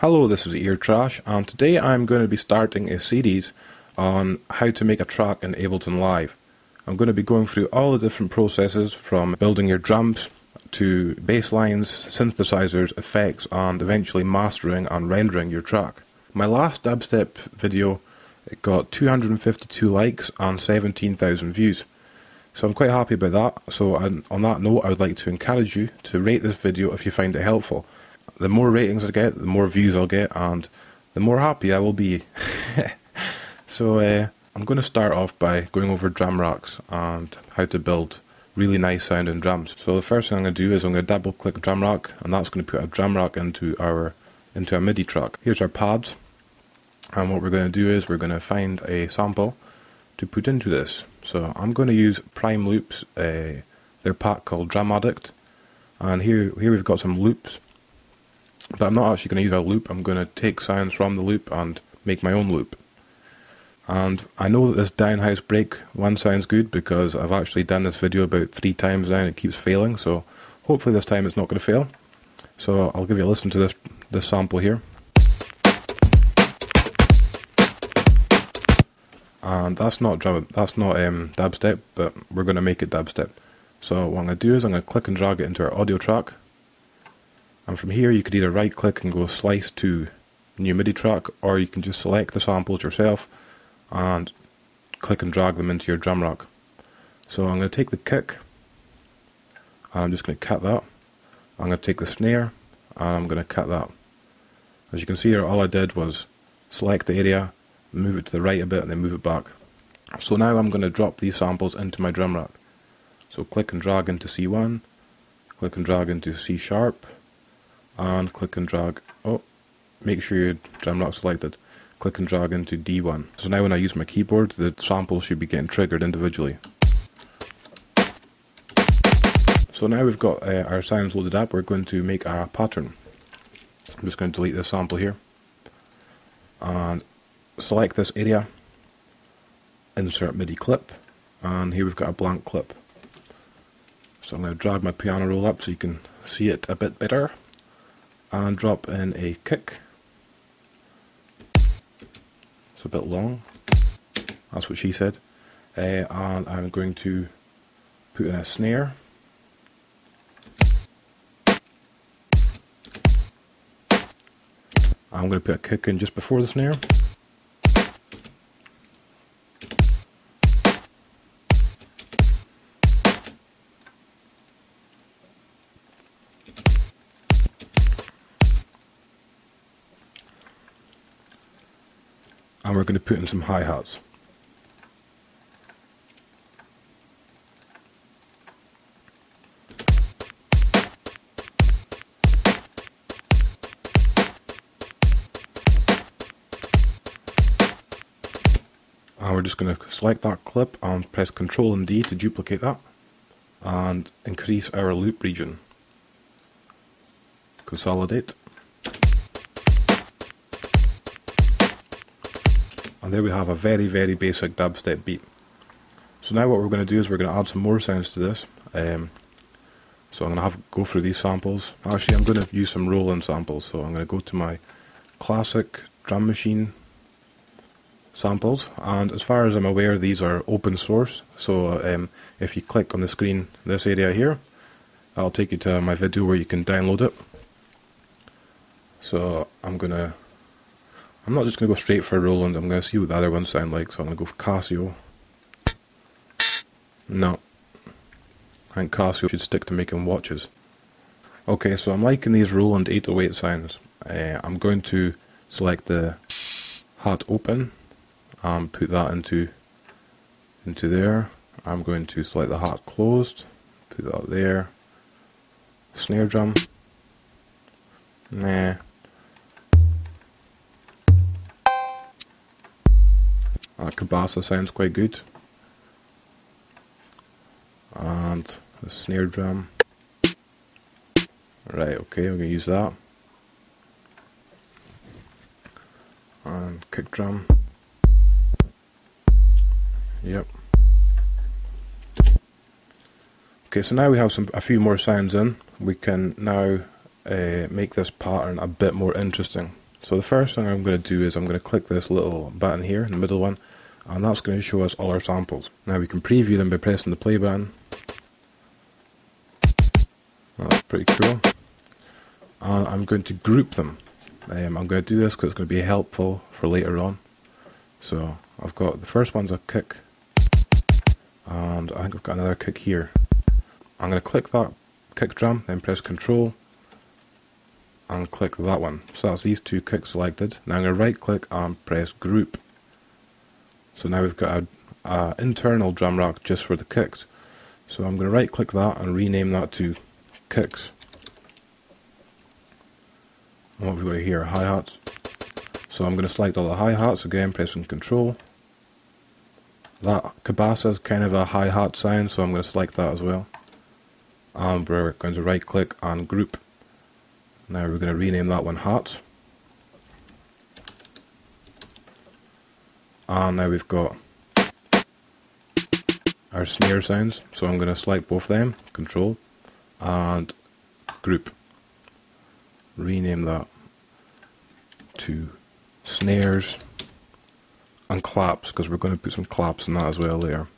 Hello, this is Ear Trash, and today I'm going to be starting a series on how to make a track in Ableton Live. I'm going to be going through all the different processes from building your drums to bass lines, synthesizers, effects, and eventually mastering and rendering your track. My last dubstep video got 252 likes and 17,000 views. So I'm quite happy about that. So on that note, I would like to encourage you to rate this video if you find it helpful the more ratings I get, the more views I'll get, and the more happy I will be. so uh, I'm going to start off by going over drum racks and how to build really nice sounding drums. So the first thing I'm going to do is I'm going to double click drum rack, and that's going to put a drum rack into our into our MIDI track. Here's our pads, and what we're going to do is we're going to find a sample to put into this. So I'm going to use Prime Loops, uh, their pack called Drum Addict, and here here we've got some loops but I'm not actually going to use a loop, I'm going to take sounds from the loop and make my own loop. And I know that this downhouse break one sounds good because I've actually done this video about three times now and it keeps failing, so hopefully this time it's not going to fail. So I'll give you a listen to this, this sample here. And that's not drum, that's not um, dubstep, but we're going to make it dubstep. So what I'm going to do is I'm going to click and drag it into our audio track and from here you could either right click and go slice to new MIDI track or you can just select the samples yourself and click and drag them into your drum rack. So I'm going to take the kick and I'm just going to cut that. I'm going to take the snare and I'm going to cut that. As you can see here all I did was select the area, move it to the right a bit and then move it back. So now I'm going to drop these samples into my drum rack. So click and drag into C1, click and drag into C sharp, and click and drag. Oh, make sure your drum rack selected. Click and drag into D1. So now when I use my keyboard, the samples should be getting triggered individually. So now we've got uh, our sounds loaded up, we're going to make a pattern. I'm just going to delete this sample here. And select this area, insert MIDI clip, and here we've got a blank clip. So I'm going to drag my piano roll up so you can see it a bit better and drop in a kick. It's a bit long. That's what she said. Uh, and I'm going to put in a snare. I'm going to put a kick in just before the snare. And we're going to put in some hi-hats. And we're just going to select that clip and press Ctrl and D to duplicate that and increase our loop region. Consolidate. And there we have a very, very basic dubstep beat. So now what we're going to do is we're going to add some more sounds to this. Um, so I'm going to have go through these samples. Actually, I'm going to use some Roland samples. So I'm going to go to my classic drum machine samples. And as far as I'm aware, these are open source. So um, if you click on the screen, this area here, I'll take you to my video where you can download it. So I'm going to I'm not just going to go straight for Roland, I'm going to see what the other ones sound like, so I'm going to go for Casio. No. I think Casio should stick to making watches. Okay, so I'm liking these Roland 808 sounds. Uh, I'm going to select the hat open and put that into into there. I'm going to select the hat closed, put that there. Snare drum. Nah, Uh, Cabasa sounds quite good. And the snare drum. Right, okay, I'm going to use that. And kick drum. Yep. Okay, so now we have some a few more sounds in. We can now uh, make this pattern a bit more interesting. So the first thing I'm going to do is I'm going to click this little button here, the middle one, and that's going to show us all our samples. Now we can preview them by pressing the play button. That's pretty cool. And I'm going to group them. Um, I'm going to do this because it's going to be helpful for later on. So I've got the first one's a kick, and I think I've got another kick here. I'm going to click that kick drum, then press Control, and click that one. So that's these two kicks selected. Now I'm going to right click and press Group. So now we've got a, internal drum rack just for the kicks. So I'm going to right click that and rename that to Kicks. And what we've got here, hi-hats. So I'm going to select all the hi-hats again, pressing Control. That Cabasa is kind of a hi-hat sound, so I'm going to select that as well. And we're going to right click and group. Now we're going to rename that one hats. And now we've got our snare sounds. So I'm going to select both of them, control, and group. Rename that to snares and claps because we're going to put some claps in that as well later.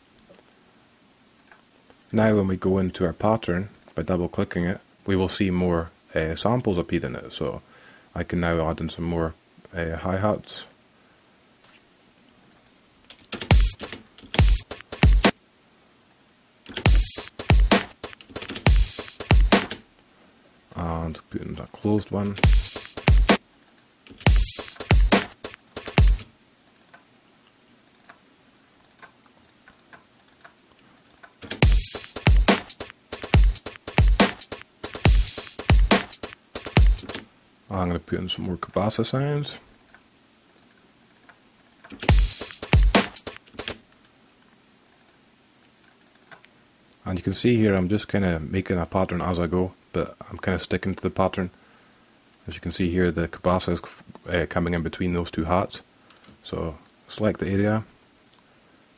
Now when we go into our pattern by double clicking it we will see more uh, samples appear in it so I can now add in some more uh, hi-hats. And put in a closed one I'm going to put in some more Cabasa sounds. And you can see here I'm just kind of making a pattern as I go, but I'm kind of sticking to the pattern. As you can see here, the Cabasa is uh, coming in between those two hats. So select the area,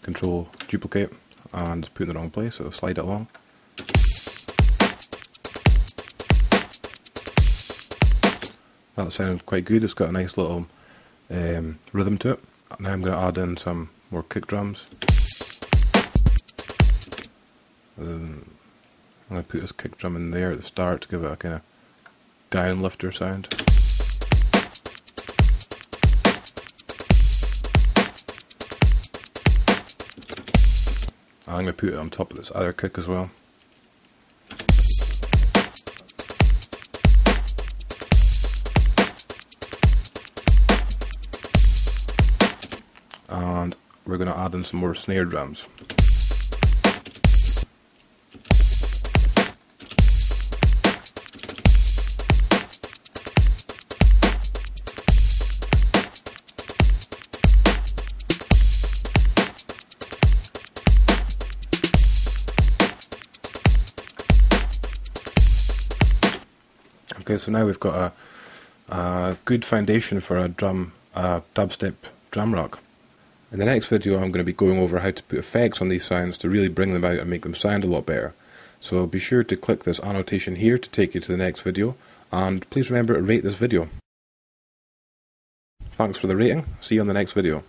control duplicate, and put in the wrong place, so slide it along. That sounds quite good. It's got a nice little um, rhythm to it. Now I'm going to add in some more kick drums. Um, I'm going to put this kick drum in there at the start to give it a kind of downlifter sound. I'm going to put it on top of this other kick as well. We're going to add in some more snare drums. Okay, so now we've got a, a good foundation for a drum, a dubstep drum rock. In the next video I'm going to be going over how to put effects on these sounds to really bring them out and make them sound a lot better. So be sure to click this annotation here to take you to the next video and please remember to rate this video. Thanks for the rating, see you on the next video.